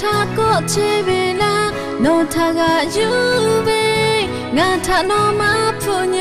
ထာကိုချေဗေလာနောထာကယူဗေငါထာနောမဖုန်